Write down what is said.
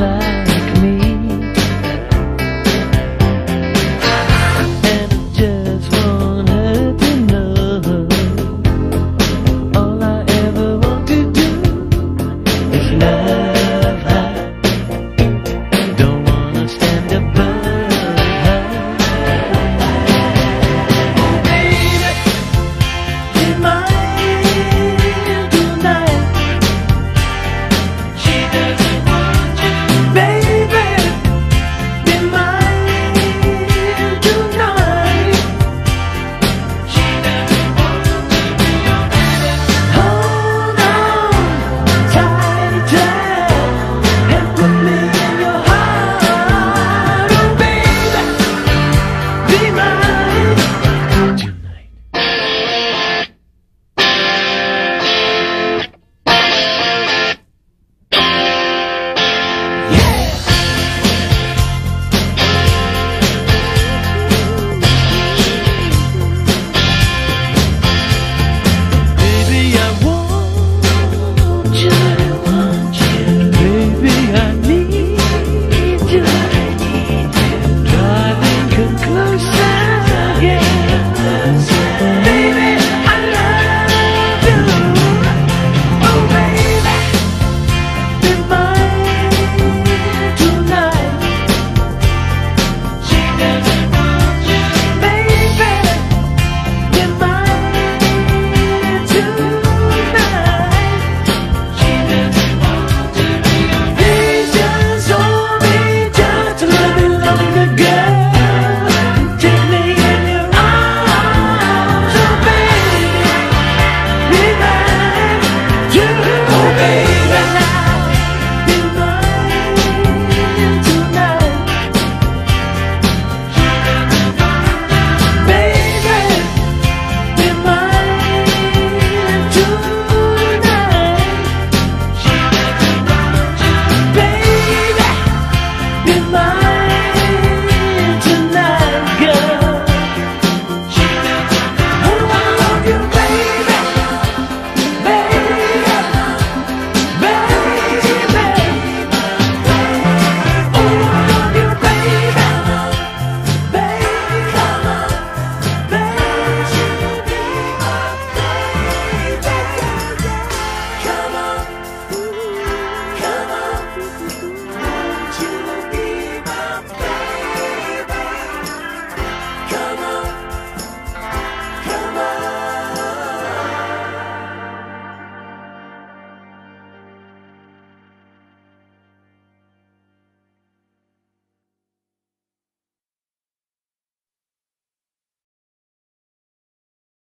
love.